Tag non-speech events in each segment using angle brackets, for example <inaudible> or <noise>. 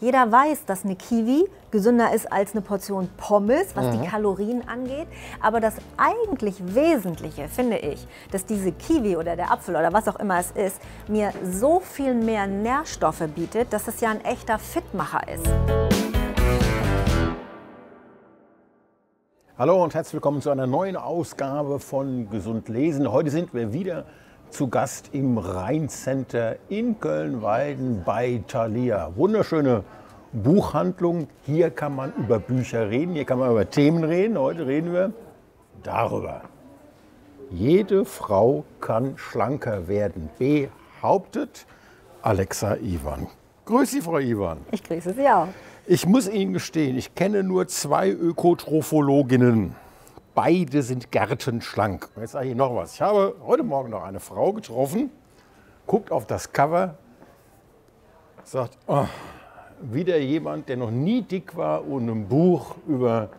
Jeder weiß, dass eine Kiwi gesünder ist als eine Portion Pommes, was mhm. die Kalorien angeht. Aber das eigentlich Wesentliche finde ich, dass diese Kiwi oder der Apfel oder was auch immer es ist, mir so viel mehr Nährstoffe bietet, dass es ja ein echter Fitmacher ist. Hallo und herzlich willkommen zu einer neuen Ausgabe von Gesund Lesen. Heute sind wir wieder zu Gast im Rheincenter in Köln-Weiden bei Thalia. Wunderschöne Buchhandlung. Hier kann man über Bücher reden, hier kann man über Themen reden. Heute reden wir darüber. Jede Frau kann schlanker werden, behauptet Alexa Ivan. Grüß Sie, Frau Ivan. Ich grüße Sie auch. Ich muss Ihnen gestehen, ich kenne nur zwei Ökotrophologinnen beide sind gärtenschlank. Jetzt sage ich noch was. Ich habe heute Morgen noch eine Frau getroffen, guckt auf das Cover, sagt, oh, wieder jemand, der noch nie dick war und ein Buch über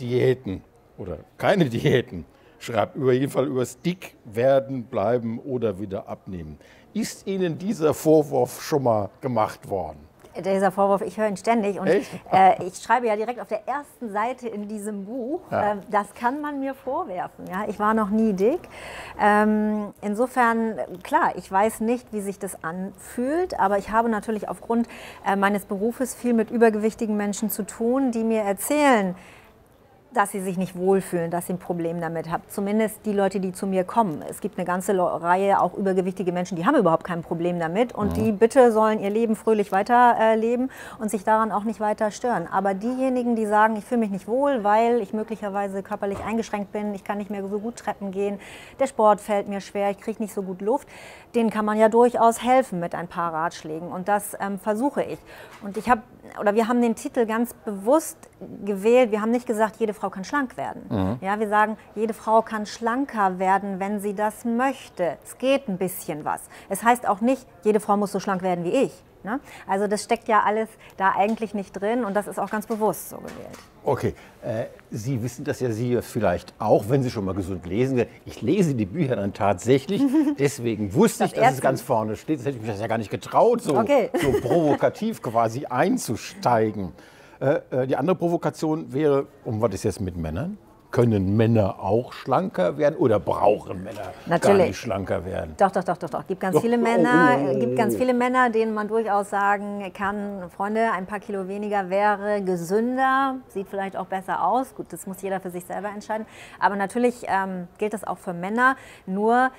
Diäten oder keine Diäten schreibt, über jeden Fall über das Dickwerden, bleiben oder wieder abnehmen. Ist Ihnen dieser Vorwurf schon mal gemacht worden? Dieser Vorwurf, ich höre ihn ständig. Und äh, ich schreibe ja direkt auf der ersten Seite in diesem Buch, ja. äh, das kann man mir vorwerfen. Ja? Ich war noch nie dick. Ähm, insofern, klar, ich weiß nicht, wie sich das anfühlt, aber ich habe natürlich aufgrund äh, meines Berufes viel mit übergewichtigen Menschen zu tun, die mir erzählen, dass sie sich nicht wohlfühlen, dass sie ein Problem damit haben. Zumindest die Leute, die zu mir kommen. Es gibt eine ganze Reihe auch übergewichtige Menschen, die haben überhaupt kein Problem damit und mhm. die bitte sollen ihr Leben fröhlich weiterleben äh, und sich daran auch nicht weiter stören. Aber diejenigen, die sagen, ich fühle mich nicht wohl, weil ich möglicherweise körperlich eingeschränkt bin, ich kann nicht mehr so gut Treppen gehen, der Sport fällt mir schwer, ich kriege nicht so gut Luft, denen kann man ja durchaus helfen mit ein paar Ratschlägen und das ähm, versuche ich. Und ich habe oder wir haben den Titel ganz bewusst gewählt. Wir haben nicht gesagt, jede Frau kann schlank werden. Mhm. Ja, wir sagen, jede Frau kann schlanker werden, wenn sie das möchte. Es geht ein bisschen was. Es heißt auch nicht, jede Frau muss so schlank werden wie ich. Ne? Also das steckt ja alles da eigentlich nicht drin und das ist auch ganz bewusst so gewählt. Okay, äh, Sie wissen das ja Sie vielleicht auch, wenn Sie schon mal gesund lesen. Ich lese die Bücher dann tatsächlich, <laughs> deswegen wusste das ich, dass es ganz vorne steht. Das hätte ich mich das ja gar nicht getraut, so, okay. so provokativ quasi einzusteigen. Äh, äh, die andere Provokation wäre, um was ist jetzt mit Männern? Können Männer auch schlanker werden oder brauchen Männer Natürlich. gar nicht schlanker werden? Doch, doch, doch, doch, doch. Gibt ganz doch. viele Männer, oh, oh, oh. gibt ganz viele Männer, denen man durchaus sagen kann, Freunde, ein paar Kilo weniger wäre gesünder, sieht vielleicht auch besser aus. Gut, das muss jeder für sich selber entscheiden. Aber natürlich ähm, gilt das auch für Männer. Nur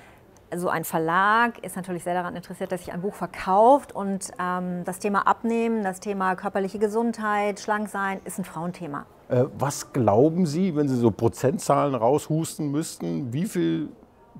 so ein Verlag ist natürlich sehr daran interessiert, dass sich ein Buch verkauft und ähm, das Thema Abnehmen, das Thema körperliche Gesundheit, Schlanksein ist ein Frauenthema. Äh, was glauben Sie, wenn Sie so Prozentzahlen raushusten müssten, wie viel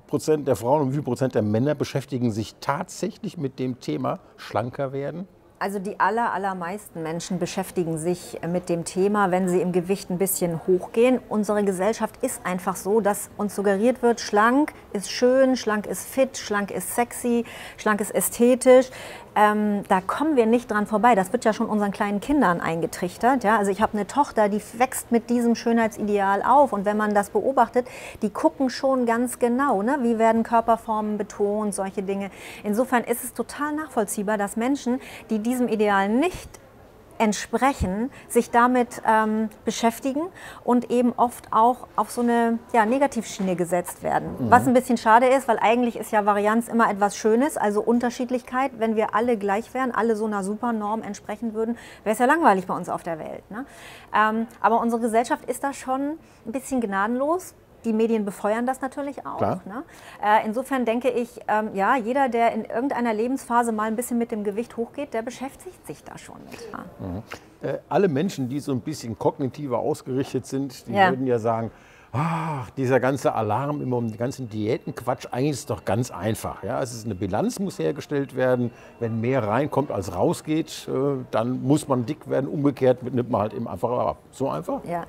Prozent der Frauen und wie viel Prozent der Männer beschäftigen sich tatsächlich mit dem Thema schlanker werden? Also die aller, allermeisten Menschen beschäftigen sich mit dem Thema, wenn sie im Gewicht ein bisschen hochgehen. Unsere Gesellschaft ist einfach so, dass uns suggeriert wird, schlank ist schön, schlank ist fit, schlank ist sexy, schlank ist ästhetisch. Ähm, da kommen wir nicht dran vorbei. Das wird ja schon unseren kleinen Kindern eingetrichtert. Ja? Also ich habe eine Tochter, die wächst mit diesem Schönheitsideal auf. Und wenn man das beobachtet, die gucken schon ganz genau, ne? wie werden Körperformen betont, solche Dinge. Insofern ist es total nachvollziehbar, dass Menschen, die diesem Ideal nicht entsprechen, sich damit ähm, beschäftigen und eben oft auch auf so eine ja, Negativschiene gesetzt werden. Mhm. Was ein bisschen schade ist, weil eigentlich ist ja Varianz immer etwas Schönes, also Unterschiedlichkeit. Wenn wir alle gleich wären, alle so einer Supernorm entsprechen würden, wäre es ja langweilig bei uns auf der Welt. Ne? Ähm, aber unsere Gesellschaft ist da schon ein bisschen gnadenlos die Medien befeuern das natürlich auch. Ne? Äh, insofern denke ich, ähm, ja, jeder, der in irgendeiner Lebensphase mal ein bisschen mit dem Gewicht hochgeht, der beschäftigt sich da schon mit. Mhm. Äh, alle Menschen, die so ein bisschen kognitiver ausgerichtet sind, die ja. würden ja sagen, ach, dieser ganze Alarm immer um den ganzen Diätenquatsch, eigentlich ist es doch ganz einfach. Ja? Es ist eine Bilanz, muss hergestellt werden. Wenn mehr reinkommt, als rausgeht, äh, dann muss man dick werden. Umgekehrt nimmt man halt eben einfach ab. So einfach? Ja,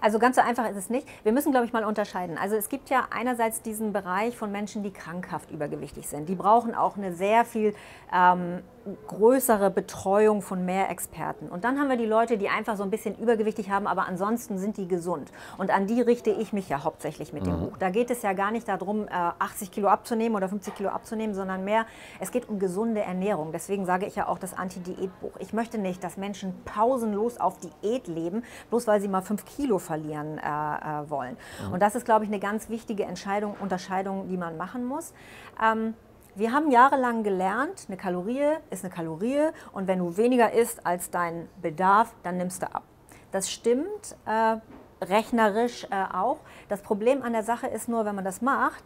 also ganz so einfach ist es nicht. Wir müssen, glaube ich, mal unterscheiden. Also es gibt ja einerseits diesen Bereich von Menschen, die krankhaft übergewichtig sind. Die brauchen auch eine sehr viel ähm, größere Betreuung von mehr Experten. Und dann haben wir die Leute, die einfach so ein bisschen übergewichtig haben, aber ansonsten sind die gesund. Und an die richte ich mich ja hauptsächlich mit dem mhm. Buch. Da geht es ja gar nicht darum, 80 äh, Kilo abzunehmen oder 50 Kilo abzunehmen, sondern mehr, es geht um gesunde Ernährung. Deswegen sage ich ja auch das Anti-Diät-Buch. Ich möchte nicht, dass Menschen pausenlos auf Diät leben, bloß weil sie mal 5 Kilo verlieren äh, äh, wollen. Mhm. Und das ist, glaube ich, eine ganz wichtige Entscheidung, Unterscheidung, die man machen muss. Ähm, wir haben jahrelang gelernt, eine Kalorie ist eine Kalorie und wenn du weniger isst als dein Bedarf, dann nimmst du ab. Das stimmt äh, rechnerisch äh, auch. Das Problem an der Sache ist nur, wenn man das macht,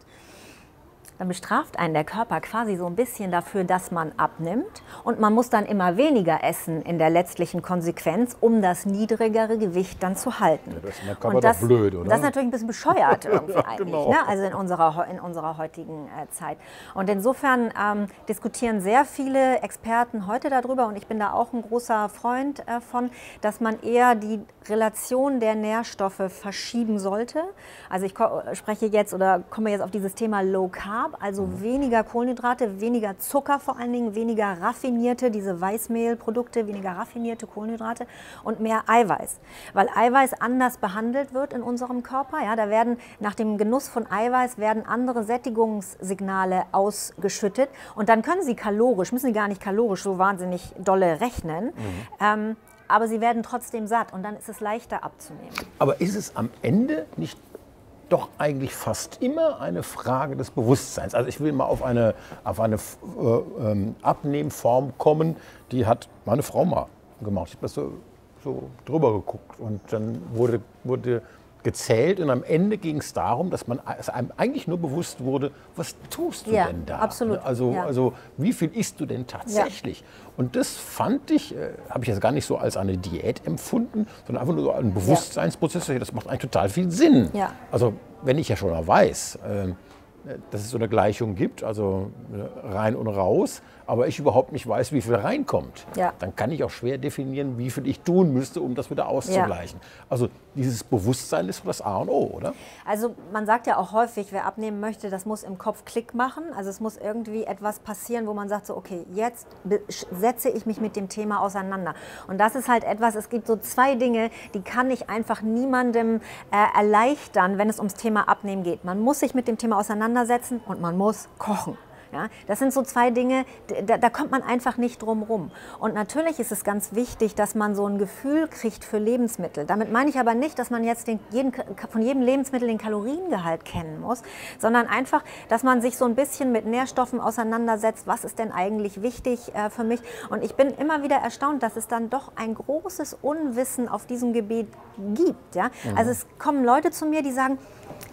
dann bestraft einen der Körper quasi so ein bisschen dafür, dass man abnimmt. Und man muss dann immer weniger essen in der letztlichen Konsequenz, um das niedrigere Gewicht dann zu halten. Ja, das ist in der Körper das, doch blöd, oder? Das ist natürlich ein bisschen bescheuert <laughs> irgendwie ja, eigentlich, genau. ne? also in unserer, in unserer heutigen äh, Zeit. Und insofern ähm, diskutieren sehr viele Experten heute darüber, und ich bin da auch ein großer Freund äh, von, dass man eher die Relation der Nährstoffe verschieben sollte. Also ich spreche jetzt oder komme jetzt auf dieses Thema Low Carb Carb, also mhm. weniger Kohlenhydrate, weniger Zucker vor allen Dingen, weniger raffinierte, diese Weißmehlprodukte, weniger raffinierte Kohlenhydrate und mehr Eiweiß. Weil Eiweiß anders behandelt wird in unserem Körper. Ja, da werden nach dem Genuss von Eiweiß werden andere Sättigungssignale ausgeschüttet und dann können sie kalorisch, müssen sie gar nicht kalorisch so wahnsinnig dolle rechnen. Mhm. Ähm, aber sie werden trotzdem satt und dann ist es leichter abzunehmen. Aber ist es am Ende nicht doch eigentlich fast immer eine Frage des Bewusstseins. Also ich will mal auf eine, auf eine äh, ähm, Abnehmform kommen, die hat meine Frau mal gemacht. Ich habe das so, so drüber geguckt und dann wurde, wurde gezählt und am Ende ging es darum, dass man es einem eigentlich nur bewusst wurde, was tust du ja, denn da? Absolut. Also, ja. also wie viel isst du denn tatsächlich? Ja. Und das fand ich, äh, habe ich jetzt gar nicht so als eine Diät empfunden, sondern einfach nur so einen Bewusstseinsprozess. Das macht eigentlich total viel Sinn. Also wenn ich ja schon mal weiß, äh, dass es so eine Gleichung gibt, also äh, rein und raus, aber ich überhaupt nicht weiß, wie viel reinkommt, ja. dann kann ich auch schwer definieren, wie viel ich tun müsste, um das wieder auszugleichen. Ja. Also dieses Bewusstsein ist das A und O, oder? Also man sagt ja auch häufig, wer abnehmen möchte, das muss im Kopf Klick machen. Also es muss irgendwie etwas passieren, wo man sagt so, okay, jetzt setze ich mich mit dem Thema auseinander. Und das ist halt etwas, es gibt so zwei Dinge, die kann ich einfach niemandem äh, erleichtern, wenn es ums Thema Abnehmen geht. Man muss sich mit dem Thema auseinandersetzen und man muss kochen. Ja, das sind so zwei Dinge, da, da, kommt man einfach nicht drum rum. Und natürlich ist es ganz wichtig, dass man so ein Gefühl kriegt für Lebensmittel. Damit meine ich aber nicht, dass man jetzt den, jeden, von jedem Lebensmittel den Kaloriengehalt kennen muss, sondern einfach, dass man sich so ein bisschen mit Nährstoffen auseinandersetzt. Was ist denn eigentlich wichtig äh, für mich? Und ich bin immer wieder erstaunt, dass es dann doch ein großes Unwissen auf diesem Gebiet gibt. Ja? Mhm. Also es kommen Leute zu mir, die sagen,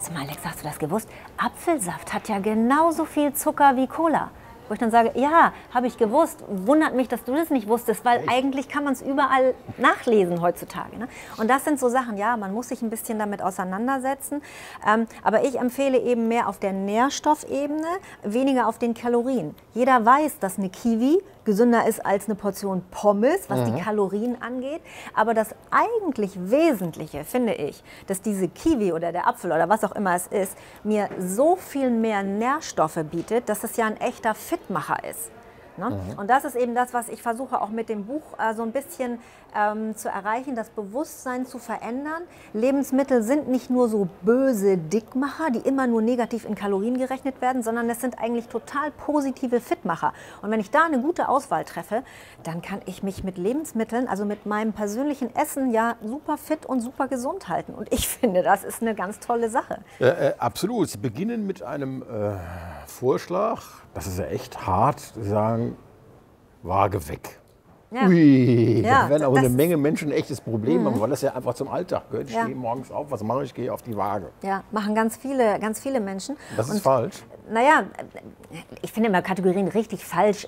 Sag mal, Alex, hast du das gewusst? Apfelsaft hat ja genauso viel Zucker wie Cola. Wo ich dann sage, ja, habe ich gewusst. Wundert mich, dass du das nicht wusstest, weil Echt? eigentlich kann man es überall nachlesen heutzutage. Ne? Und das sind so Sachen, ja, man muss sich ein bisschen damit auseinandersetzen. Ähm, aber ich empfehle eben mehr auf der Nährstoffebene, weniger auf den Kalorien. Jeder weiß, dass eine Kiwi gesünder ist als eine Portion Pommes, was mhm. die Kalorien angeht. Aber das eigentlich Wesentliche finde ich, dass diese Kiwi oder der Apfel oder was auch immer es ist, mir so viel mehr Nährstoffe bietet, dass es ja ein echter Fitmacher ist. Ne? Mhm. Und das ist eben das, was ich versuche auch mit dem Buch äh, so ein bisschen ähm, zu erreichen, das Bewusstsein zu verändern. Lebensmittel sind nicht nur so böse Dickmacher, die immer nur negativ in Kalorien gerechnet werden, sondern es sind eigentlich total positive Fitmacher. Und wenn ich da eine gute Auswahl treffe, dann kann ich mich mit Lebensmitteln, also mit meinem persönlichen Essen, ja super fit und super gesund halten. Und ich <laughs> finde, das ist eine ganz tolle Sache. Äh, äh, absolut. Sie beginnen mit einem äh, Vorschlag, das ist ja echt hart, Sie sagen, Waage weg. Ja. Ui, ja, da werden auch eine Menge Menschen ein echtes Problem haben, mhm. weil das ja einfach zum Alltag gehört. Ich ja. stehe morgens auf, was mache ich? Ich gehe auf die Waage. Ja, machen ganz viele, ganz viele Menschen. Das ist Und, falsch. Naja, ich finde immer Kategorien richtig falsch,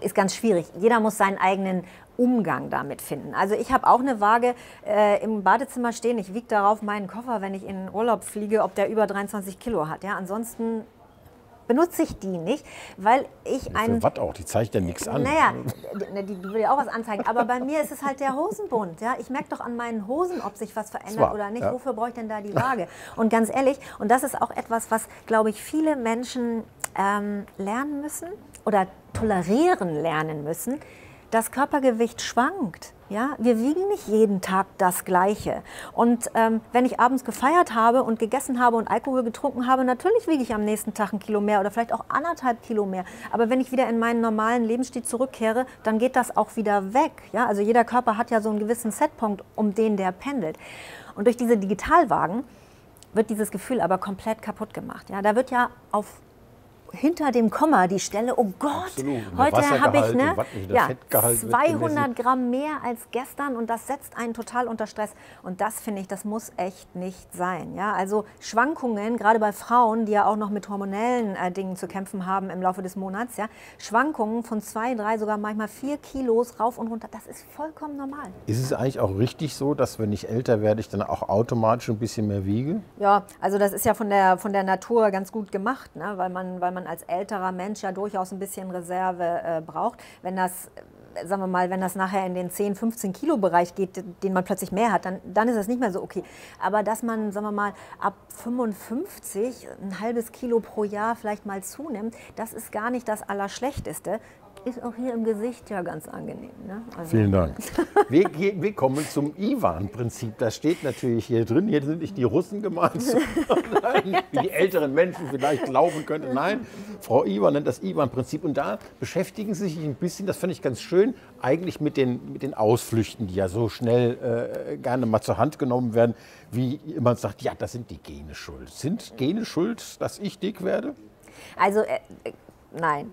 ist ganz schwierig. Jeder muss seinen eigenen Umgang damit finden. Also ich habe auch eine Waage äh, im Badezimmer stehen. Ich wiege darauf meinen Koffer, wenn ich in den Urlaub fliege, ob der über 23 Kilo hat. Ja, ansonsten benutze ich die nicht, weil ich ein. Für was auch? Die zeigt ja nichts an. Naja, die, die, will ja auch was anzeigen. Aber bei mir ist es halt der Hosenbund. Ja? Ich merke doch an meinen Hosen, ob sich was verändert oder nicht. Ja. Wofür brauche ich denn da die Waage? Und ganz ehrlich, und das ist auch etwas, was, glaube ich, viele Menschen ähm, lernen müssen oder tolerieren lernen müssen, das Körpergewicht schwankt. Ja, wir wiegen nicht jeden Tag das Gleiche. Und ähm, wenn ich abends gefeiert habe und gegessen habe und Alkohol getrunken habe, natürlich wiege ich am nächsten Tag ein Kilo mehr oder vielleicht auch anderthalb Kilo mehr. Aber wenn ich wieder in meinen normalen Lebensstil zurückkehre, dann geht das auch wieder weg. Ja, also jeder Körper hat ja so einen gewissen Setpunkt, um den der pendelt. Und durch diese Digitalwagen wird dieses Gefühl aber komplett kaputt gemacht. Ja, da wird ja auf hinter dem Komma die Stelle, oh Gott, heute habe ich ne, ja, 200 Gramm mehr als gestern und das setzt einen total unter Stress. Und das finde ich, das muss echt nicht sein. Ja? Also Schwankungen, gerade bei Frauen, die ja auch noch mit hormonellen äh, Dingen zu kämpfen haben im Laufe des Monats, ja, Schwankungen von zwei, drei, sogar manchmal vier Kilos rauf und runter, das ist vollkommen normal. Ist es eigentlich auch richtig so, dass wenn ich älter werde, ich dann auch automatisch ein bisschen mehr wiege? Ja, also das ist ja von der, von der Natur ganz gut gemacht, ne? weil, man, weil man man als älterer Mensch ja durchaus ein bisschen Reserve äh, braucht. Wenn das äh, sagen wir mal, wenn das nachher in den 10, 15 Kilo Bereich geht, den man plötzlich mehr hat, dann, dann ist das nicht mehr so okay. Aber dass man, sagen wir mal, ab 55 ein halbes Kilo pro Jahr vielleicht mal zunimmt, das ist gar nicht das Allerschlechteste ist auch hier im Gesicht ja ganz angenehm. Ne? Also Vielen Dank. <laughs> Wir, wir, kommen zum Iwan-Prinzip. Das steht natürlich hier drin. Hier sind nicht die Russen gemeint, <laughs> wie die älteren Menschen vielleicht glauben könnten. Nein, Frau Iwan nennt das Iwan-Prinzip. Und da beschäftigen Sie sich ein bisschen, das finde ich ganz schön, eigentlich mit den, mit den Ausflüchten, die ja so schnell äh, gerne mal zur Hand genommen werden, wie jemand sagt, ja, das sind die Gene schuld. Sind Gene schuld, dass ich dick werde? Also äh, äh nein,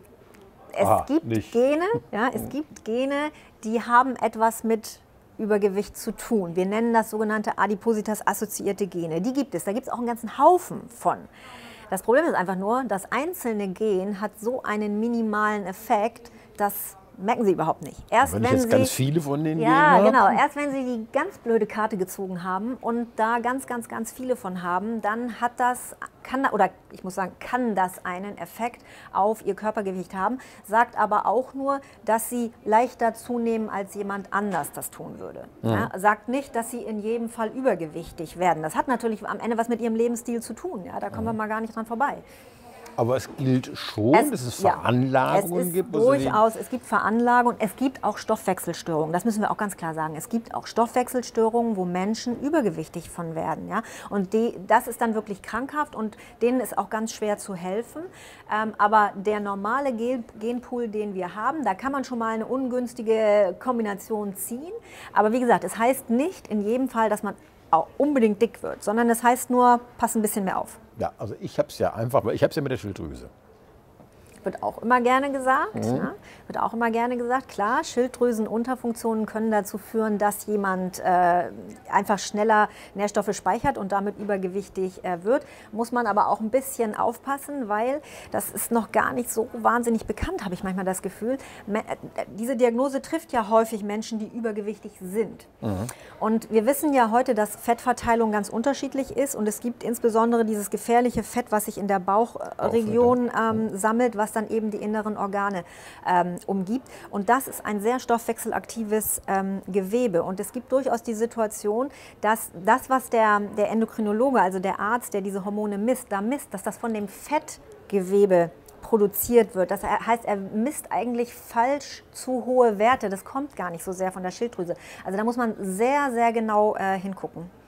es Aha, gibt nicht. Gene, <laughs> ja, es gibt Gene, die haben etwas mit Übergewicht zu tun. Wir nennen das sogenannte Adipositas-assoziierte Gene. Die gibt es. Da gibt es auch einen ganzen Haufen von. Das Problem ist einfach nur, das einzelne Gen hat so einen minimalen Effekt, dass merken sie überhaupt nicht. Erst wenn, wenn jetzt sie, ganz viele von denen Ja, genau. Erst wenn sie die ganz blöde Karte gezogen haben und da ganz, ganz, ganz viele von haben, dann hat das, kann oder ich muss sagen, kann das einen Effekt auf ihr Körpergewicht haben. Sagt aber auch nur, dass sie leichter zunehmen, als jemand anders das tun würde. Mhm. Ja, sagt nicht, dass sie in jedem Fall übergewichtig werden. Das hat natürlich am Ende was mit ihrem Lebensstil zu tun. Ja, da kommen mhm. wir mal gar nicht dran vorbei. Aber es gilt schon, es, dass es Veranlagungen ja, es gibt? Durchaus, es gibt Veranlagungen, es gibt auch Stoffwechselstörungen. Das müssen wir auch ganz klar sagen. Es gibt auch Stoffwechselstörungen, wo Menschen übergewichtig von werden. Ja? Und die, das ist dann wirklich krankhaft und denen ist auch ganz schwer zu helfen. Ähm, aber der normale Genpool, den wir haben, da kann man schon mal eine ungünstige Kombination ziehen. Aber wie gesagt, es heißt nicht in jedem Fall, dass man unbedingt dick wird, sondern es heißt nur, pass ein bisschen mehr auf. Ja, also ich habe es ja einfach, weil ich habe es ja mit der Schilddrüse. Wird auch immer gerne gesagt. Mhm. Ne? Wird auch immer gerne gesagt. Klar, Schilddrüsenunterfunktionen können dazu führen, dass jemand äh, einfach schneller Nährstoffe speichert und damit übergewichtig äh, wird. Muss man aber auch ein bisschen aufpassen, weil das ist noch gar nicht so wahnsinnig bekannt, habe ich manchmal das Gefühl. Äh, diese Diagnose trifft ja häufig Menschen, die übergewichtig sind. Mhm. Und wir wissen ja heute, dass Fettverteilung ganz unterschiedlich ist und es gibt insbesondere dieses gefährliche Fett, was sich in der Bauchregion ähm, sammelt, was was dann eben die inneren Organe ähm, umgibt. Und das ist ein sehr stoffwechselaktives ähm, Gewebe. Und es gibt durchaus die Situation, dass das, was der, der Endokrinologe, also der Arzt, der diese Hormone misst, da misst, dass das von dem Fettgewebe produziert wird. Das heißt, er misst eigentlich falsch zu hohe Werte. Das kommt gar nicht so sehr von der Schilddrüse. Also da muss man sehr, sehr genau äh, hingucken.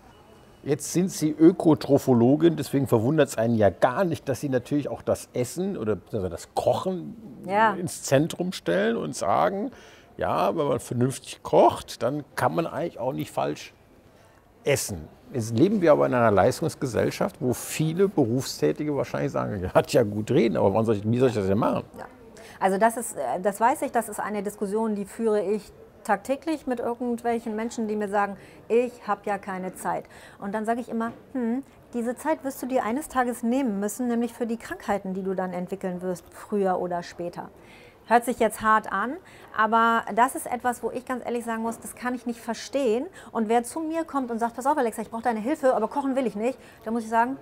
Jetzt sind Sie Ökotrophologin, deswegen verwundert es einen ja gar nicht, dass Sie natürlich auch das Essen oder das Kochen ja. ins Zentrum stellen und sagen, ja, wenn man vernünftig kocht, dann kann man eigentlich auch nicht falsch essen. Jetzt leben wir aber in einer Leistungsgesellschaft, wo viele Berufstätige wahrscheinlich sagen, ja, hat ja gut reden, aber soll ich, wie soll ich das denn machen? Ja. Also das ist, äh, das weiß ich, das ist eine Diskussion, die führe ich tagtäglich mit irgendwelchen Menschen, die mir sagen, ich habe ja keine Zeit. Und dann sage ich immer, hm, diese Zeit wirst du dir eines Tages nehmen müssen, nämlich für die Krankheiten, die du dann entwickeln wirst, früher oder später. Hört sich jetzt hart an, aber das ist etwas, wo ich ganz ehrlich sagen muss, das kann ich nicht verstehen. Und wer zu mir kommt und sagt, pass auf Alexa, ich brauche deine Hilfe, aber kochen will ich nicht, dann muss ich sagen,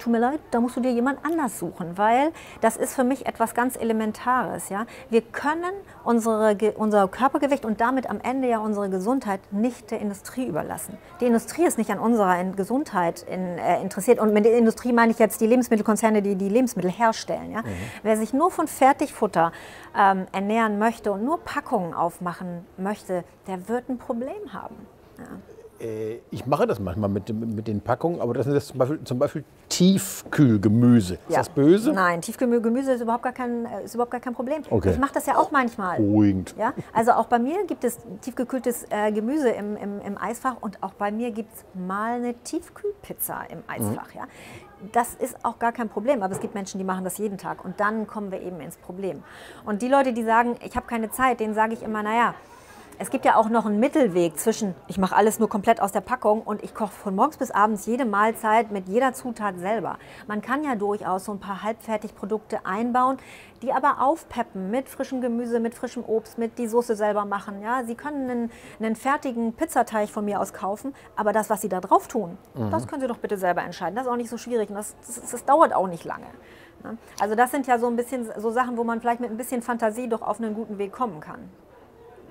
tut mir leid, da musst du dir jemand anders suchen, weil das ist für mich etwas ganz Elementares. Ja? Wir können unsere, unser Körpergewicht und damit am Ende ja unsere Gesundheit nicht der Industrie überlassen. Die Industrie ist nicht an unserer Gesundheit in, äh, interessiert. Und mit der Industrie meine ich jetzt die Lebensmittelkonzerne, die die Lebensmittel herstellen. Ja? Mhm. Wer sich nur von Fertigfutter ähm, ernähren möchte und nur Packungen aufmachen möchte, der wird ein Problem haben. Ja. Äh, ich mache das manchmal mit, mit den Packungen, aber das ist zum Beispiel, zum Beispiel Tiefkühlgemüse. Ist ja. das böse? Nein, Tiefkühlgemüse ist überhaupt gar kein, äh, ist überhaupt gar kein Problem. Okay. Ich mache das ja auch manchmal. Beruhigend. Ja? Also auch bei mir gibt es tiefgekühltes äh, Gemüse im, im, im, Eisfach und auch bei mir gibt es mal eine Tiefkühlpizza im Eisfach. Mhm. Ja? das ist auch gar kein Problem, aber es gibt Menschen, die machen das jeden Tag und dann kommen wir eben ins Problem. Und die Leute, die sagen, ich habe keine Zeit, denen sage ich immer, naja, es gibt ja auch noch einen Mittelweg zwischen, ich mache alles nur komplett aus der Packung und ich koche von morgens bis abends jede Mahlzeit mit jeder Zutat selber. Man kann ja durchaus so ein paar Halbfertigprodukte einbauen, die aber aufpeppen mit frischem Gemüse, mit frischem Obst, mit die Soße selber machen. Ja? Sie können einen, einen fertigen Pizzateig von mir aus kaufen, aber das, was Sie da drauf tun, mhm. das können Sie doch bitte selber entscheiden. Das ist auch nicht so schwierig und das, das, das dauert auch nicht lange. Ne? Also das sind ja so ein bisschen so Sachen, wo man vielleicht mit ein bisschen Fantasie doch auf einen guten Weg kommen kann.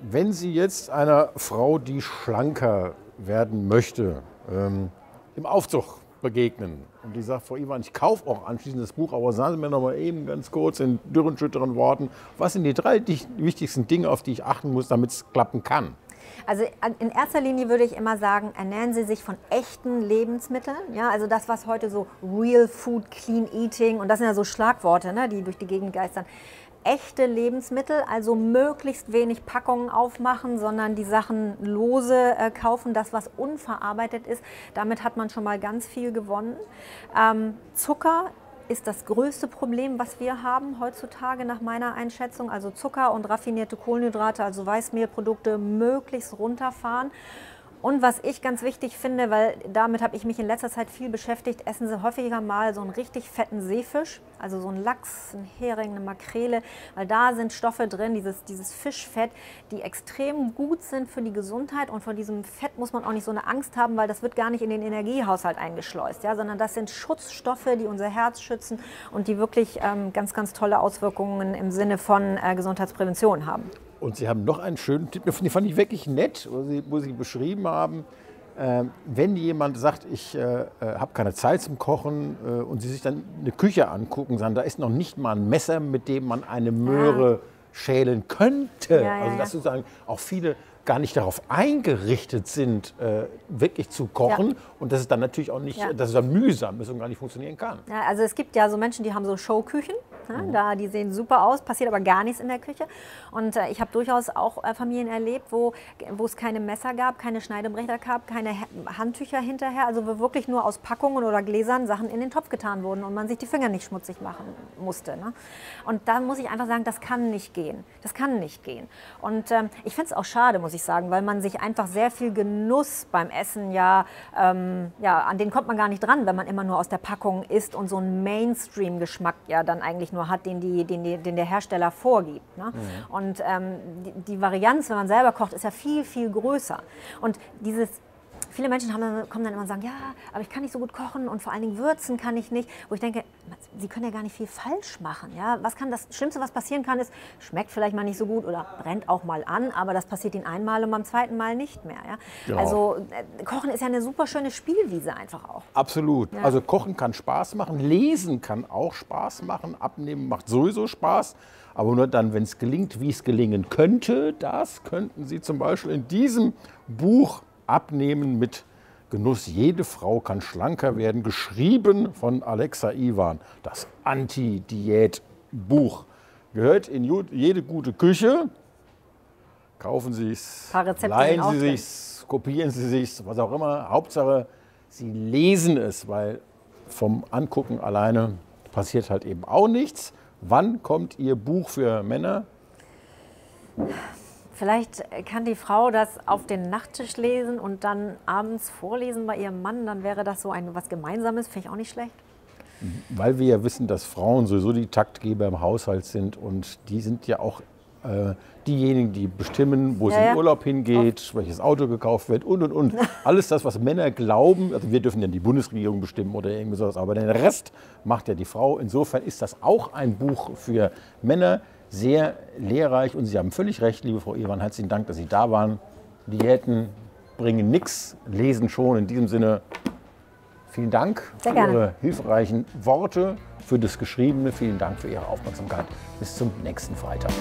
Wenn Sie jetzt einer Frau, die schlanker werden möchte, ähm, im Aufzug begegnen und die sagt, Frau Iwan, ich kaufe auch anschließend das Buch, aber sagen Sie mir noch mal eben ganz kurz in dürren, schütteren Worten, was sind die drei wichtigsten Dinge, auf die ich achten muss, damit es klappen kann? Also in erster Linie würde ich immer sagen, ernähren Sie sich von echten Lebensmitteln. Ja, also das, was heute so Real Food, Clean Eating und das sind ja so Schlagworte, ne, die durch die Gegend geistern echte Lebensmittel, also möglichst wenig Packungen aufmachen, sondern die Sachen lose äh, kaufen, das was unverarbeitet ist. Damit hat man schon mal ganz viel gewonnen. Ähm, Zucker ist das größte Problem, was wir haben heutzutage nach meiner Einschätzung. Also Zucker und raffinierte Kohlenhydrate, also Weißmehlprodukte möglichst runterfahren. Und was ich ganz wichtig finde, weil damit habe ich mich in letzter Zeit viel beschäftigt, essen Sie häufiger mal so einen richtig fetten Seefisch, also so einen Lachs, einen Hering, eine Makrele, weil da sind Stoffe drin, dieses, dieses Fischfett, die extrem gut sind für die Gesundheit. Und von diesem Fett muss man auch nicht so eine Angst haben, weil das wird gar nicht in den Energiehaushalt eingeschleust, ja, sondern das sind Schutzstoffe, die unser Herz schützen und die wirklich ähm, ganz, ganz tolle Auswirkungen im Sinne von äh, Gesundheitsprävention haben. Und Sie haben noch einen schönen Tipp, den fand ich wirklich nett, wo Sie, wo Sie beschrieben haben, äh, wenn jemand sagt, ich äh, äh, habe keine Zeit zum Kochen äh, und Sie sich dann eine Küche angucken, sagen, da ist noch nicht mal ein Messer, mit dem man eine Möhre ja. schälen könnte. Ja, also dass sozusagen auch viele gar nicht darauf eingerichtet sind, äh, wirklich zu kochen ja. und dass es dann natürlich auch nicht, ja. dass es dann mühsam ist und gar nicht funktionieren kann. Ja, also es gibt ja so Menschen, die haben so Showküchen, ne? mhm. da die sehen super aus, passiert aber gar nichts in der Küche. Und äh, ich habe durchaus auch äh, Familien erlebt, wo, wo es keine Messer gab, keine Schneidebrecher gab, keine Handtücher hinterher, also wo wirklich nur aus Packungen oder Gläsern Sachen in den Topf getan wurden und man sich die Finger nicht schmutzig machen musste. Ne? Und da muss ich einfach sagen, das kann nicht gehen. Das kann nicht gehen. Und ähm, ich finde es auch schade, muss ich ich sagen, weil man sich einfach sehr viel Genuss beim Essen ja, ähm, ja, an den kommt man gar nicht dran, wenn man immer nur aus der Packung isst und so einen Mainstream-Geschmack ja dann eigentlich nur hat, den, die, den, den der Hersteller vorgibt. Ne? Mhm. Und ähm, die, die Varianz, wenn man selber kocht, ist ja viel, viel größer. Und dieses viele Menschen haben, kommen dann immer und sagen, ja, aber ich kann nicht so gut kochen und vor allen Dingen würzen kann ich nicht. Wo ich denke, sie können ja gar nicht viel falsch machen. Ja? Was kann das Schlimmste, was passieren kann, ist, schmeckt vielleicht mal nicht so gut oder brennt auch mal an, aber das passiert ihnen einmal und beim zweiten Mal nicht mehr. Ja? Genau. Also äh, Kochen ist ja eine super schöne Spielwiese einfach auch. Absolut. Ja. Also Kochen kann Spaß machen, Lesen kann auch Spaß machen, Abnehmen macht sowieso Spaß. Aber nur dann, wenn es gelingt, wie es gelingen könnte, das könnten Sie zum Beispiel in diesem Buch Abnehmen mit Genuss. Jede Frau kann schlanker werden. Geschrieben von Alexa Iwan. Das Anti-Diät-Buch. Gehört in jede gute Küche. Kaufen Sie es, leihen Sie es, kopieren Sie es, was auch immer. Hauptsache, Sie lesen es, weil vom Angucken alleine passiert halt eben auch nichts. Wann kommt Ihr Buch für Männer? Vielleicht kann die Frau das auf den Nachttisch lesen und dann abends vorlesen bei ihrem Mann. Dann wäre das so ein was Gemeinsames. Finde ich auch nicht schlecht. Weil wir ja wissen, dass Frauen sowieso die Taktgeber im Haushalt sind und die sind ja auch äh, diejenigen, die bestimmen, wo es ja, in Urlaub hingeht, Oft. welches Auto gekauft wird und und und. <laughs> Alles das, was Männer glauben, also wir dürfen ja die Bundesregierung bestimmen oder irgendwie sowas, aber den Rest macht ja die Frau. Insofern ist das auch ein Buch für Männer, sehr lehrreich und Sie haben völlig recht, liebe Frau Ewan, herzlichen Dank, dass Sie da waren. Diäten bringen nichts, lesen schon. In diesem Sinne vielen Dank sehr für gerne. Ihre hilfreichen Worte, für das Geschriebene. Vielen Dank für Ihre Aufmerksamkeit. Bis zum nächsten Freitag.